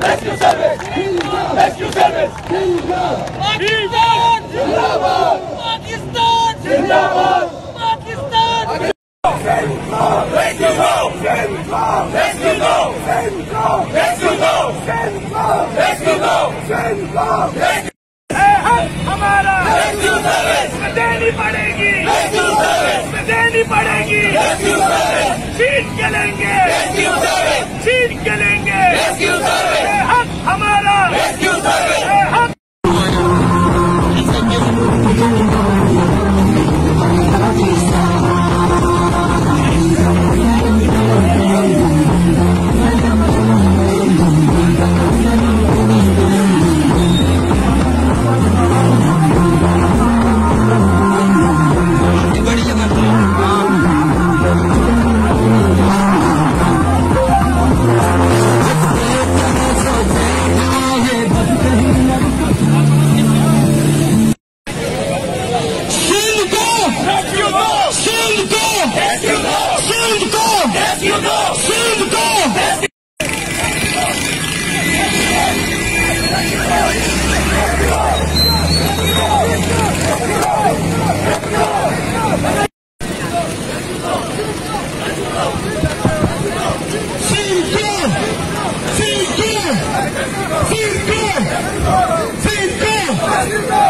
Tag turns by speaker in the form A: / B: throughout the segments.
A: Rescue service! Rescue service! Pakistan! Zindabad! Pakistan! Zindabad! Pakistan! Let's go! Let's go! Let's go! Let's go! Let's go! Let's go! Let's go! देनी पड़ेगी। देनी पड़ेगी। Yes, you know. Soon to go. Yes, you know. Soon to go. Let's go!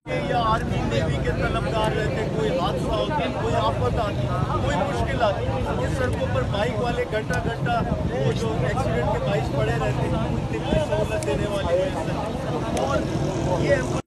B: तलबगार रहते, कोई हादसा होता, कोई आफत आती, कोई मुश्किल आती ये सड़कों पर बाइक वाले घंटा घंटा वो जो एक्सीडेंट के बाइस पड़े रहते हैं उनके लिए सहूलत देने वाले हैं और ये